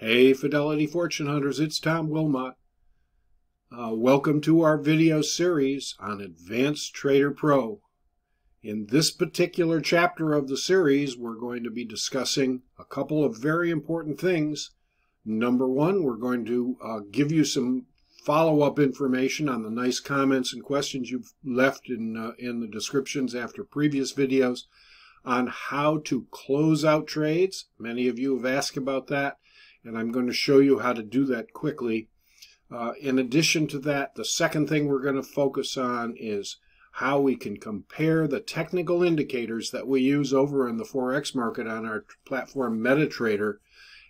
Hey Fidelity Fortune Hunters, it's Tom Willmott. Uh, welcome to our video series on Advanced Trader Pro. In this particular chapter of the series, we're going to be discussing a couple of very important things. Number one, we're going to uh, give you some follow-up information on the nice comments and questions you've left in, uh, in the descriptions after previous videos on how to close out trades. Many of you have asked about that and I'm going to show you how to do that quickly. Uh, in addition to that, the second thing we're going to focus on is how we can compare the technical indicators that we use over in the Forex market on our platform MetaTrader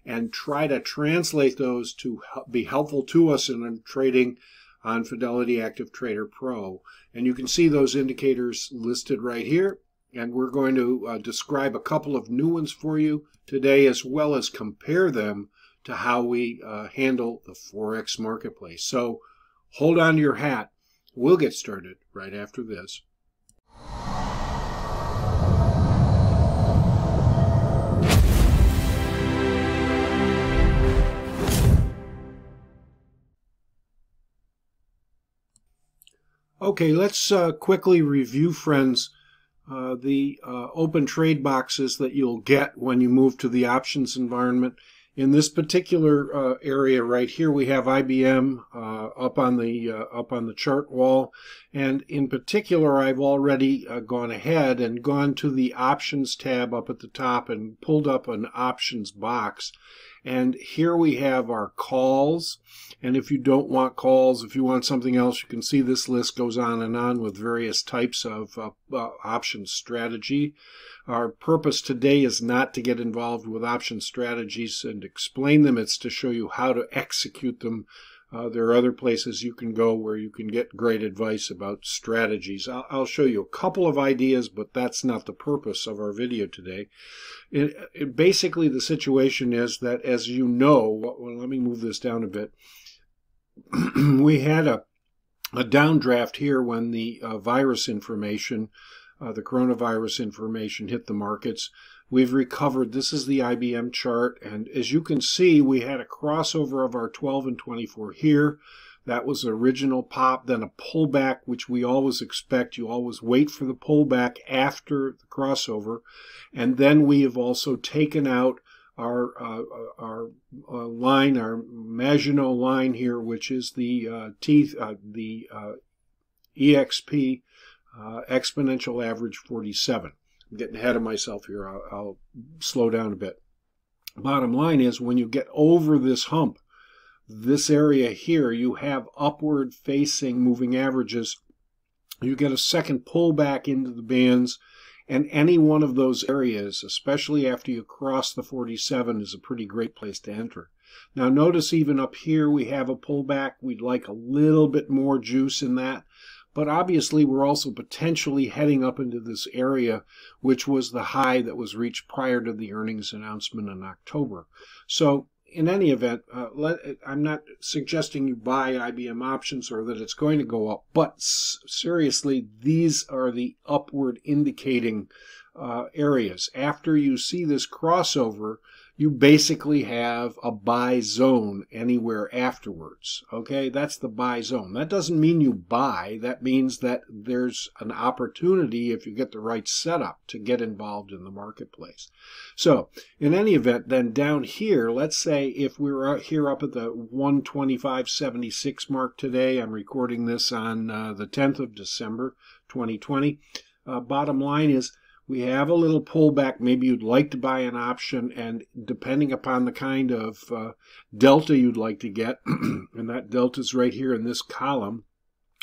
and try to translate those to be helpful to us in trading on Fidelity Active Trader Pro. And you can see those indicators listed right here. And we're going to uh, describe a couple of new ones for you today as well as compare them to how we uh, handle the Forex marketplace. So hold on to your hat. We'll get started right after this. Okay, let's uh, quickly review, friends, uh, the uh, open trade boxes that you'll get when you move to the options environment in this particular uh, area right here, we have IBM uh, up on the uh, up on the chart wall, and in particular, I've already uh, gone ahead and gone to the options tab up at the top and pulled up an options box. And here we have our calls. And if you don't want calls, if you want something else, you can see this list goes on and on with various types of uh, uh, option strategy. Our purpose today is not to get involved with option strategies and explain them. It's to show you how to execute them. Uh, there are other places you can go where you can get great advice about strategies. I'll, I'll show you a couple of ideas, but that's not the purpose of our video today. It, it, basically, the situation is that, as you know, well, let me move this down a bit. we had a, a downdraft here when the uh, virus information uh, the coronavirus information hit the markets. We've recovered. This is the IBM chart. And as you can see, we had a crossover of our 12 and 24 here. That was the original pop, then a pullback, which we always expect. You always wait for the pullback after the crossover. And then we have also taken out our uh, our uh, line, our Maginot line here, which is the uh, teeth, uh, the uh, EXP uh, exponential average 47. I'm getting ahead of myself here. I'll, I'll slow down a bit. Bottom line is when you get over this hump, this area here, you have upward facing moving averages. You get a second pullback into the bands, and any one of those areas, especially after you cross the 47, is a pretty great place to enter. Now notice even up here we have a pullback. We'd like a little bit more juice in that. But obviously, we're also potentially heading up into this area, which was the high that was reached prior to the earnings announcement in October. So, in any event, uh, let, I'm not suggesting you buy IBM options or that it's going to go up, but seriously, these are the upward indicating uh, areas. After you see this crossover, you basically have a buy zone anywhere afterwards. Okay, that's the buy zone. That doesn't mean you buy. That means that there's an opportunity if you get the right setup to get involved in the marketplace. So, in any event, then down here, let's say if we we're here up at the 125.76 mark today, I'm recording this on uh, the 10th of December 2020. Uh, bottom line is we have a little pullback. Maybe you'd like to buy an option, and depending upon the kind of uh, delta you'd like to get, and that delta is right here in this column,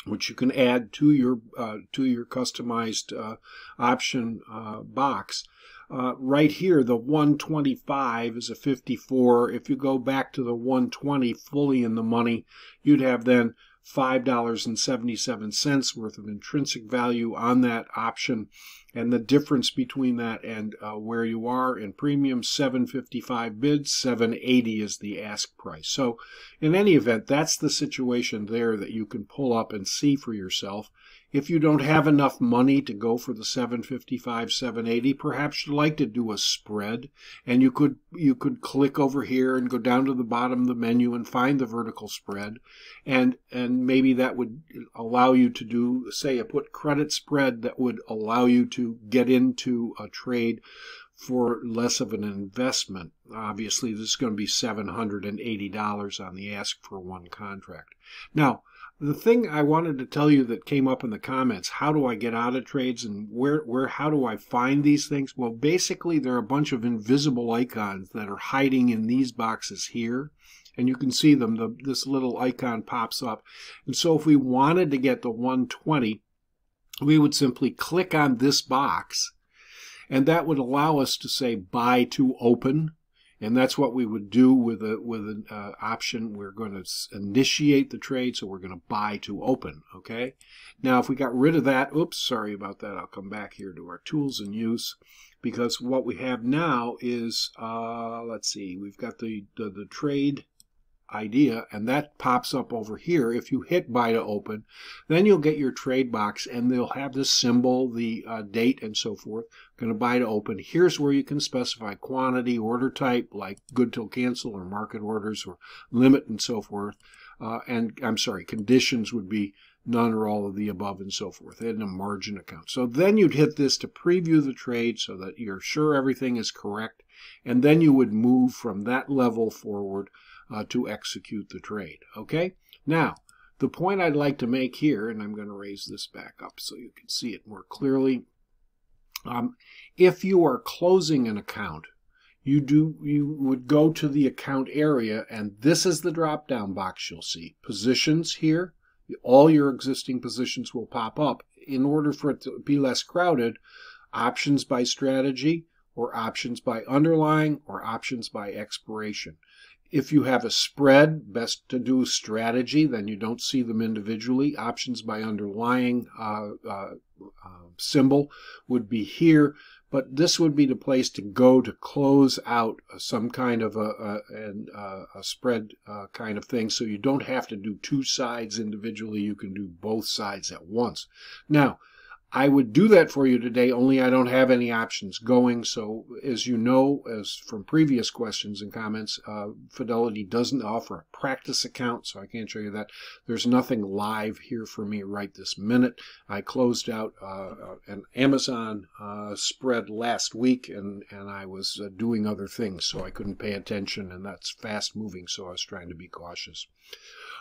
which you can add to your uh, to your customized uh, option uh, box. Uh, right here, the 125 is a 54. If you go back to the 120 fully in the money, you'd have then $5.77 worth of intrinsic value on that option and the difference between that and uh, where you are in premium 755 bids 780 is the ask price. So in any event that's the situation there that you can pull up and see for yourself. If you don't have enough money to go for the 755 780 perhaps you'd like to do a spread. And you could you could click over here and go down to the bottom of the menu and find the vertical spread. And and maybe that would allow you to do say a put credit spread that would allow you to get into a trade for less of an investment. Obviously, this is going to be $780 on the ask for one contract. Now, the thing I wanted to tell you that came up in the comments, how do I get out of trades and where where how do I find these things? Well, basically there are a bunch of invisible icons that are hiding in these boxes here. And you can see them, the, this little icon pops up. And so if we wanted to get the 120, we would simply click on this box and that would allow us to say buy to open and that's what we would do with a with an uh, option. We're going to initiate the trade, so we're going to buy to open. Okay. Now, if we got rid of that, oops, sorry about that. I'll come back here to our tools and use because what we have now is uh, let's see, we've got the, the the trade idea and that pops up over here. If you hit buy to open then you'll get your trade box and they'll have the symbol the uh, date and so forth. Going to buy to open. Here's where you can specify quantity order type like good till cancel or market orders or limit and so forth. Uh, and I'm sorry conditions would be none or all of the above and so forth. And a margin account. So then you'd hit this to preview the trade so that you're sure everything is correct and then you would move from that level forward uh, to execute the trade. Okay? Now, the point I'd like to make here, and I'm going to raise this back up so you can see it more clearly. Um, if you are closing an account, you do you would go to the account area and this is the drop down box you'll see positions here all your existing positions will pop up in order for it to be less crowded options by strategy or options by underlying or options by expiration if you have a spread, best to do strategy, then you don't see them individually. Options by underlying uh, uh, uh, symbol would be here, but this would be the place to go to close out some kind of a, a, a, a spread uh, kind of thing. So you don't have to do two sides individually. You can do both sides at once. Now, I would do that for you today, only I don't have any options going. So as you know, as from previous questions and comments, uh, Fidelity doesn't offer a practice account, so I can't show you that. There's nothing live here for me right this minute. I closed out uh, uh an Amazon uh, spread last week, and, and I was uh, doing other things, so I couldn't pay attention, and that's fast moving, so I was trying to be cautious.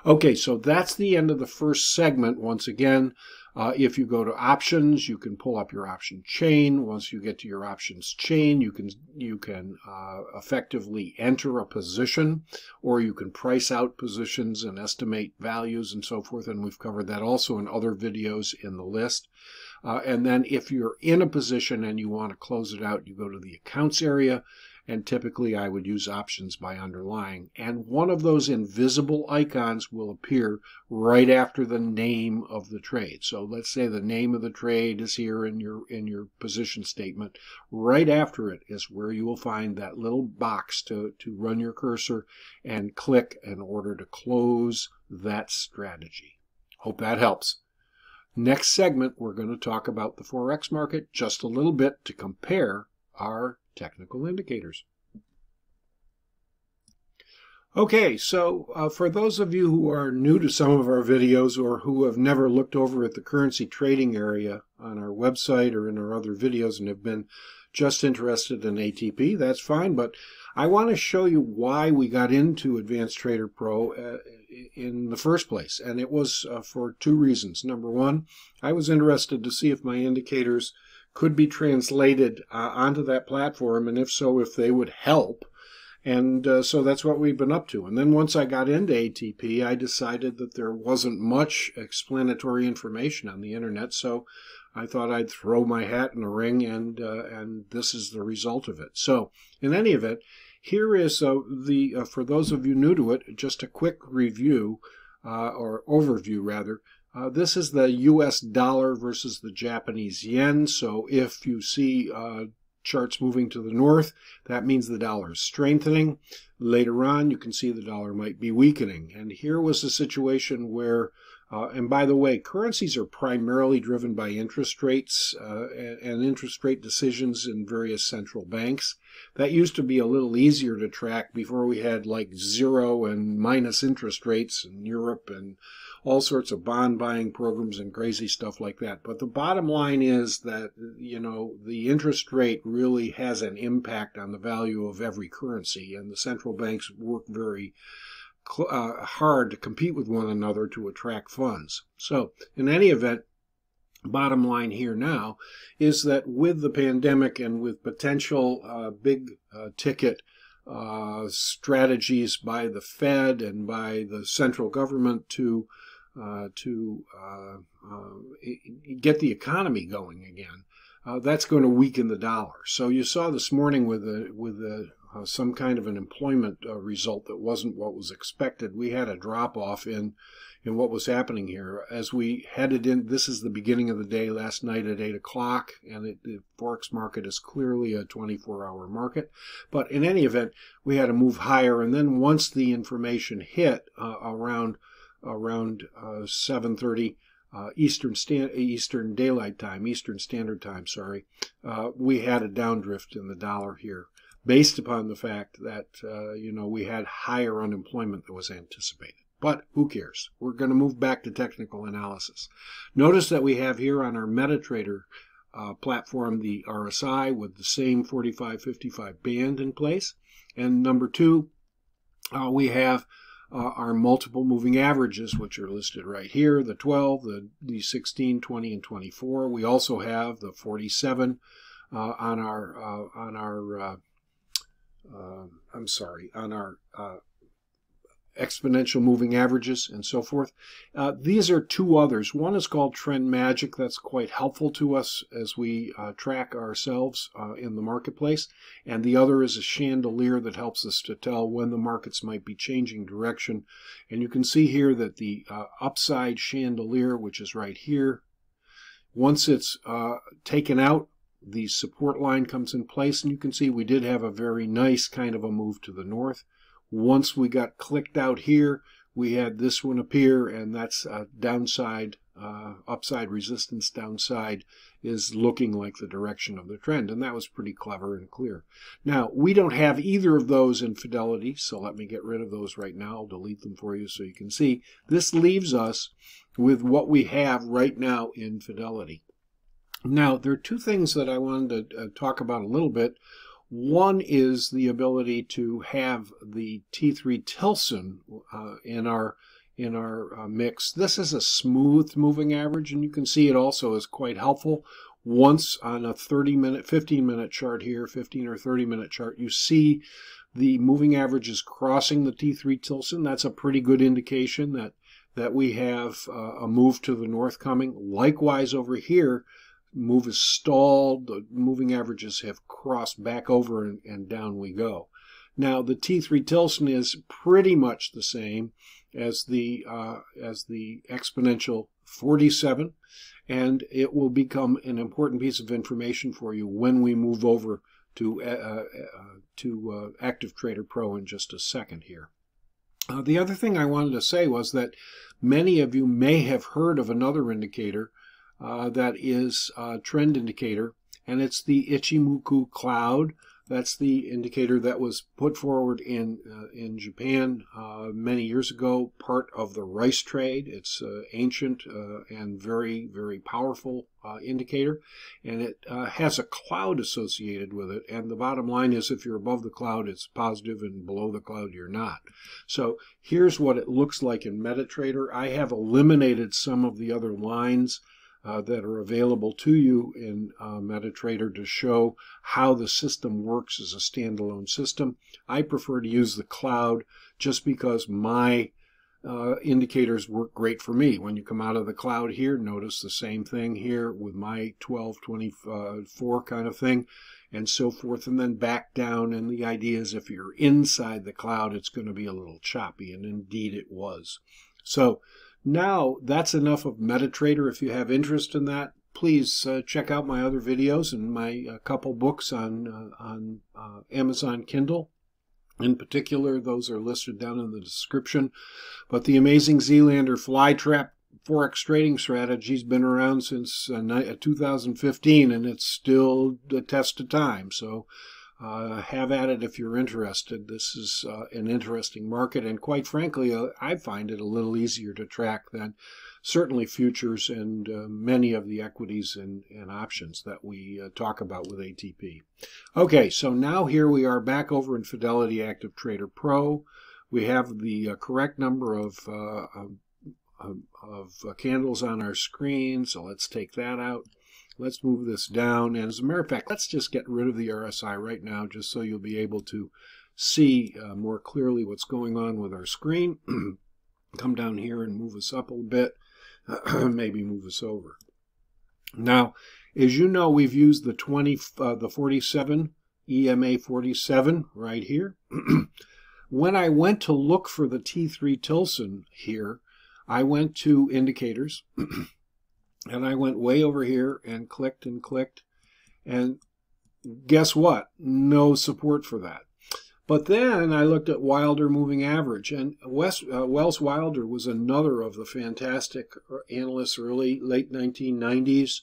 Okay, so that's the end of the first segment. Once again, uh, if you go to options, you can pull up your option chain. Once you get to your options chain, you can you can uh, effectively enter a position, or you can price out positions and estimate values and so forth. And we've covered that also in other videos in the list. Uh, and then if you're in a position and you want to close it out, you go to the accounts area and typically I would use options by underlying. And one of those invisible icons will appear right after the name of the trade. So let's say the name of the trade is here in your in your position statement. Right after it is where you will find that little box to, to run your cursor and click in order to close that strategy. Hope that helps. Next segment, we're going to talk about the Forex market just a little bit to compare our technical indicators. Okay, so uh, for those of you who are new to some of our videos or who have never looked over at the currency trading area on our website or in our other videos and have been just interested in ATP, that's fine, but I want to show you why we got into Advanced Trader Pro uh, in the first place, and it was uh, for two reasons. Number one, I was interested to see if my indicators could be translated uh, onto that platform, and if so, if they would help. And uh, so that's what we've been up to. And then once I got into ATP, I decided that there wasn't much explanatory information on the internet, so I thought I'd throw my hat in the ring, and uh, and this is the result of it. So, in any event, here is uh, the uh, for those of you new to it, just a quick review uh, or overview rather Uh, this is the US dollar versus the Japanese yen. So if you see uh, charts moving to the north, that means the dollar is strengthening. Later on, you can see the dollar might be weakening. And here was a situation where uh, and by the way, currencies are primarily driven by interest rates uh, and interest rate decisions in various central banks. That used to be a little easier to track before we had like zero and minus interest rates in Europe and all sorts of bond buying programs and crazy stuff like that. But the bottom line is that, you know, the interest rate really has an impact on the value of every currency, and the central banks work very uh, hard to compete with one another to attract funds. So, in any event, bottom line here now is that with the pandemic and with potential uh, big uh, ticket uh, strategies by the Fed and by the central government to uh, to uh, get the economy going again, that's going to weaken the dollar. So you saw this morning with the with uh, some kind of an employment uh, result that wasn't what was expected, we had a drop off in in what was happening here as we headed in. This is the beginning of the day last night at eight o'clock, and it, the forex market is clearly a 24-hour market. But in any event, we had to move higher, and then once the information hit uh, around around 7:30. Uh, uh, Eastern Eastern Daylight Time, Eastern Standard Time, sorry, uh, we had a downdrift in the dollar here based upon the fact that, you know, we had higher unemployment than was anticipated. But who cares? We're going to move back to technical analysis. Notice that we have here on our MetaTrader uh, platform the RSI with the same 45-55 band in place. And number two, uh, we have uh, our multiple moving averages, which are listed right here, the 12, the, the 16, 20, and 24. We also have the 47 uh, on our, uh, on our uh, uh, I'm sorry, on our uh, exponential moving averages and so forth. Uh, these are two others. One is called Trend Magic. That's quite helpful to us as we uh, track ourselves uh, in the marketplace. And the other is a chandelier that helps us to tell when the markets might be changing direction. And you can see here that the uh, upside chandelier, which is right here, once it's uh, taken out the support line comes in place and you can see we did have a very nice kind of a move to the north. Once we got clicked out here, we had this one appear and that's a downside, uh, upside resistance downside is looking like the direction of the trend. And that was pretty clever and clear. Now, we don't have either of those in Fidelity, so let me get rid of those right now. I'll delete them for you so you can see. This leaves us with what we have right now in Fidelity. Now, there are two things that I wanted to uh, talk about a little bit. One is the ability to have the T3 Tillson uh, in our in our uh, mix. This is a smooth moving average, and you can see it also is quite helpful. Once on a 30 minute, 15 minute chart here, 15 or 30 minute chart, you see the moving average is crossing the T3 Tillson. That's a pretty good indication that that we have uh, a move to the north coming. Likewise over here, move is stalled, the moving averages have crossed back over and, and down we go. Now the T3 Tillson is pretty much the same as the uh, as the exponential 47 and it will become an important piece of information for you when we move over to uh, uh, uh to uh, Active Trader Pro in just a second here. Uh, the other thing I wanted to say was that many of you may have heard of another indicator uh, that is a trend indicator, and it's the Ichimoku cloud. That's the indicator that was put forward in uh, in Japan uh, many years ago, part of the rice trade. It's uh, ancient uh, and very very powerful uh, indicator, and it has a cloud associated with it. And the bottom line is, if you're above the cloud, it's positive, and below the cloud, you're not. So here's what it looks like in MetaTrader. I have eliminated some of the other lines uh, that are available to you in uh, MetaTrader to show how the system works as a standalone system. I prefer to use the cloud just because my uh, indicators work great for me. When you come out of the cloud here, notice the same thing here with my 1224 kind of thing and so forth, and then back down. And the idea is if you're inside the cloud, it's going to be a little choppy, and indeed it was. So Now, that's enough of MetaTrader. If you have interest in that, please uh, check out my other videos and my uh, couple books on, uh, on uh, Amazon Kindle. In particular, those are listed down in the description. But the Amazing Zeelander Fly Trap Forex trading strategy's been around since uh, uh, 2015 and it's still a test of time. So uh, have at it if you're interested. This is uh, an interesting market, and quite frankly, uh, I find it a little easier to track than certainly futures and uh, many of the equities and, and options that we uh, talk about with ATP. Okay, so now here we are back over in Fidelity Active Trader Pro. We have the uh, correct number of, of, of candles on our screen, so let's take that out. Let's move this down. And as a matter of fact, let's just get rid of the RSI right now just so you'll be able to see uh, more clearly what's going on with our screen. Come down here and move us up a little bit. maybe move us over. Now, as you know, we've used the 20, uh, the 47, EMA 47 right here. when I went to look for the T3 Tillson here, I went to indicators And I went way over here and clicked and clicked. And guess what? No support for that. But then I looked at Wilder moving average, and West, uh, Welles Wilder was another of the fantastic analysts early, late 1990s,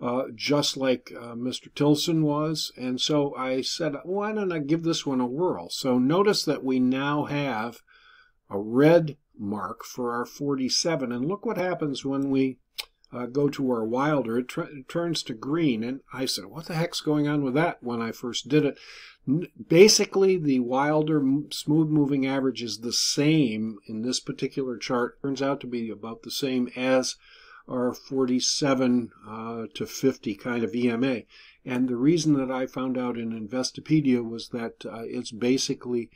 uh, just like uh, Mr. Tillson was. And so I said, why don't I give this one a whirl? So notice that we now have a red mark for our 47. And look what happens when we uh, go to our Wilder, it, it, turns to green. And I said, what the heck's going on with that when I first did it? N basically, the Wilder smooth moving average is the same in this particular chart. Turns out to be about the same as our 47 uh, to 50 kind of EMA. And the reason that I found out in Investopedia was that uh, it's basically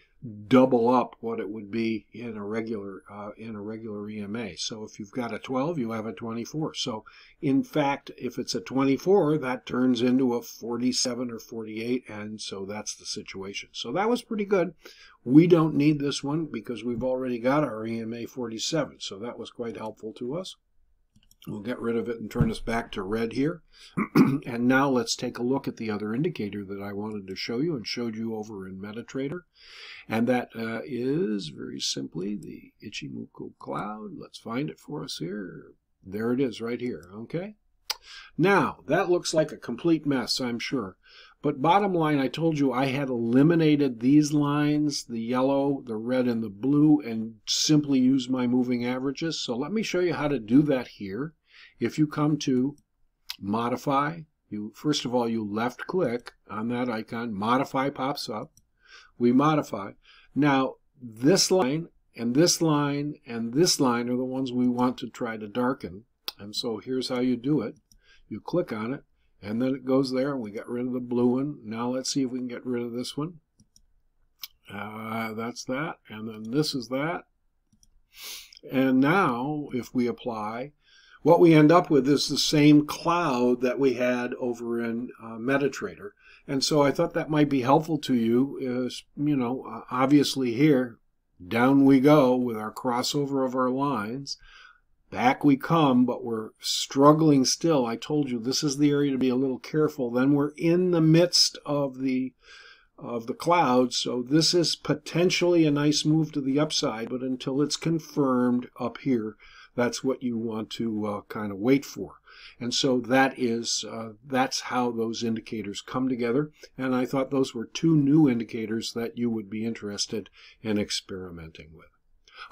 double up what it would be in a regular uh, in a regular EMA. So if you've got a 12, you have a 24. So in fact, if it's a 24, that turns into a 47 or 48, and so that's the situation. So that was pretty good. We don't need this one because we've already got our EMA 47, so that was quite helpful to us. We'll get rid of it and turn us back to red here. and now let's take a look at the other indicator that I wanted to show you and showed you over in MetaTrader. And that uh, is very simply the Ichimoku cloud. Let's find it for us here. There it is right here, okay? Now, that looks like a complete mess, I'm sure. But bottom line, I told you I had eliminated these lines, the yellow, the red, and the blue, and simply used my moving averages. So let me show you how to do that here. If you come to Modify, you first of all, you left click on that icon. Modify pops up. We modify. Now, this line and this line and this line are the ones we want to try to darken. And so here's how you do it. You click on it and then it goes there, and we got rid of the blue one. Now let's see if we can get rid of this one. Uh, that's that. And then this is that. And now, if we apply, what we end up with is the same cloud that we had over in uh, MetaTrader. And so I thought that might be helpful to you. Is, you know, obviously here, down we go with our crossover of our lines. Back we come, but we're struggling still. I told you this is the area to be a little careful. Then we're in the midst of the of the clouds, so this is potentially a nice move to the upside, but until it's confirmed up here, that's what you want to uh, kind of wait for. And so that is uh, that's how those indicators come together. And I thought those were two new indicators that you would be interested in experimenting with.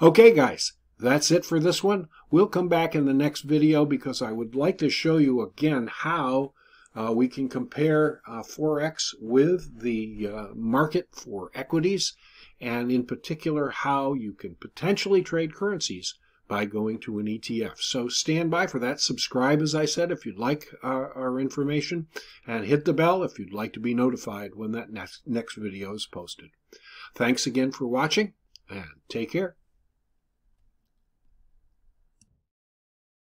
Okay, guys, that's it for this one. We'll come back in the next video because I would like to show you again how uh, we can compare uh, Forex with the uh, market for equities and in particular how you can potentially trade currencies by going to an ETF. So stand by for that. Subscribe, as I said, if you'd like uh, our information, and hit the bell if you'd like to be notified when that next, next video is posted. Thanks again for watching, and take care.